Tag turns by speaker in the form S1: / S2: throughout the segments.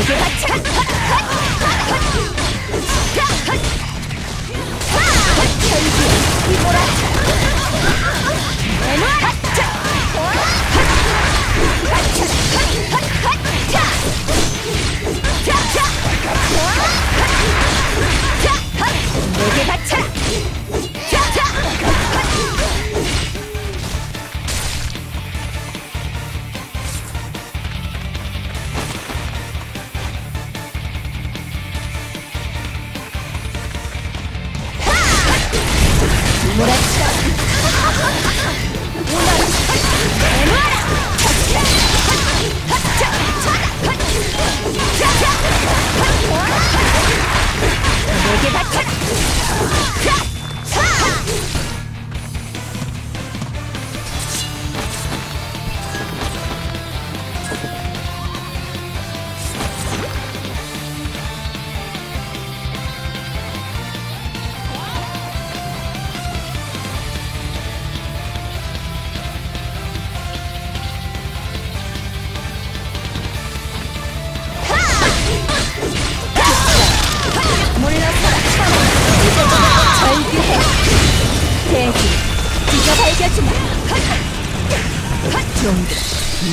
S1: 抜けがち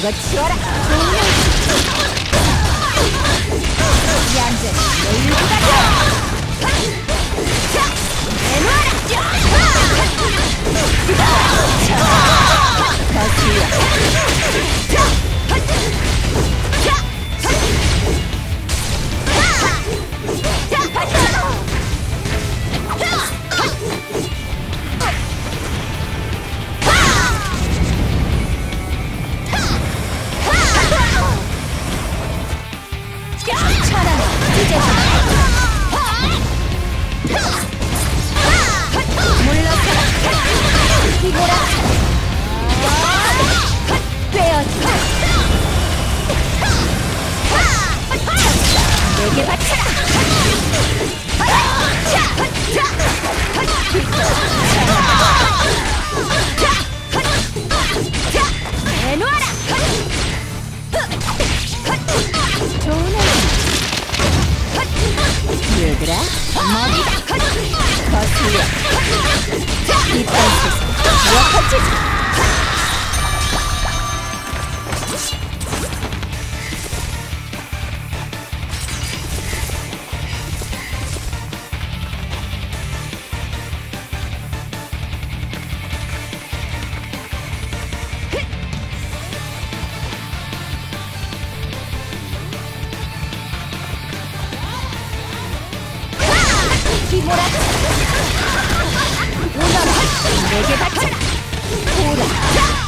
S1: Logo adiciona. くらマジかかすや一般施設ならめげたからほら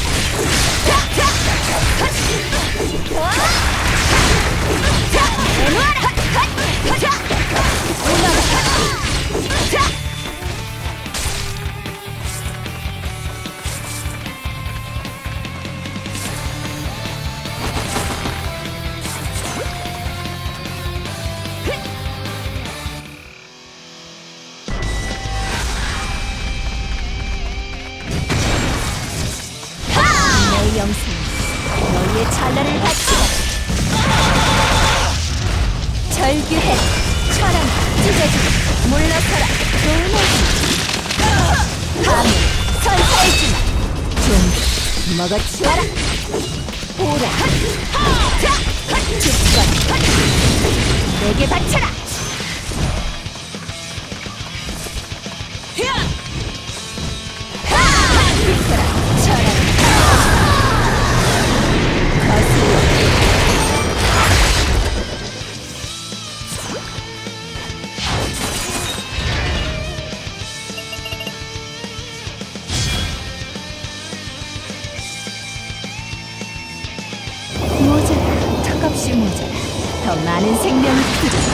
S1: 영생 너희의 찬란를 바치라 절규해 철왕 찢어지고 물러서라 돌나지 밤을 설사해지마좀 먹어치워라 보라 주권 내게 바쳐라 많은 생명이 부족.